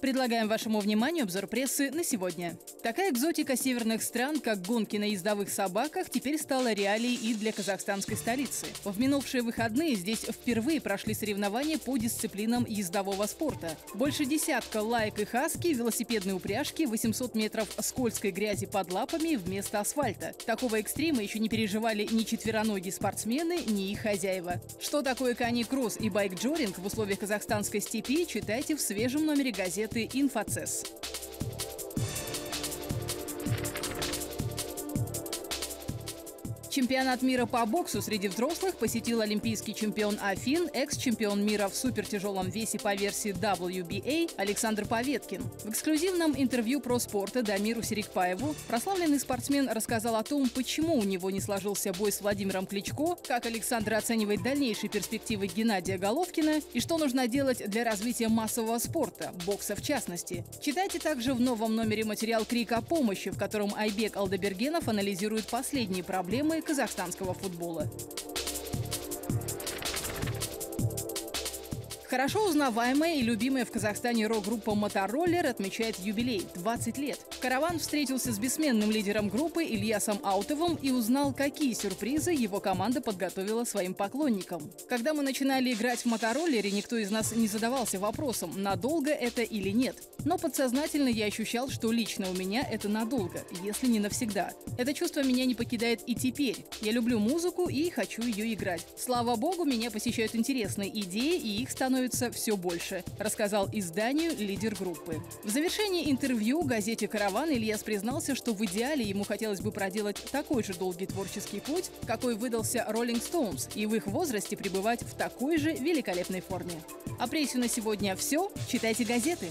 Предлагаем вашему вниманию обзор прессы на сегодня. Такая экзотика северных стран, как гонки на ездовых собаках, теперь стала реалией и для казахстанской столицы. В минувшие выходные здесь впервые прошли соревнования по дисциплинам ездового спорта. Больше десятка лайк и хаски, велосипедные упряжки, 800 метров скользкой грязи под лапами вместо асфальта. Такого экстрима еще не переживали ни четвероногие спортсмены, ни их хозяева. Что такое каникросс и байкджоринг в условиях казахстанской степи, читайте в свежем номере газеты «Инфо-Цес». Чемпионат мира по боксу среди взрослых посетил олимпийский чемпион Афин, экс-чемпион мира в супертяжелом весе по версии WBA Александр Поветкин. В эксклюзивном интервью про спорта Дамиру Серикпаеву прославленный спортсмен рассказал о том, почему у него не сложился бой с Владимиром Кличко, как Александр оценивает дальнейшие перспективы Геннадия Головкина и что нужно делать для развития массового спорта, бокса в частности. Читайте также в новом номере материал «Крик о помощи», в котором Айбек Алдабергенов анализирует последние проблемы казахстанского футбола. Хорошо узнаваемая и любимая в Казахстане рок-группа «Мотороллер» отмечает юбилей – 20 лет. Караван встретился с бессменным лидером группы Ильясом Аутовым и узнал, какие сюрпризы его команда подготовила своим поклонникам. Когда мы начинали играть в «Мотороллере», никто из нас не задавался вопросом, надолго это или нет. Но подсознательно я ощущал, что лично у меня это надолго, если не навсегда. Это чувство меня не покидает и теперь. Я люблю музыку и хочу ее играть. Слава богу, меня посещают интересные идеи, и их становится все больше, рассказал изданию лидер группы. В завершении интервью газете «Караван» Ильяс признался, что в идеале ему хотелось бы проделать такой же долгий творческий путь, какой выдался Rolling Stones, и в их возрасте пребывать в такой же великолепной форме. А прессу на сегодня все. Читайте газеты.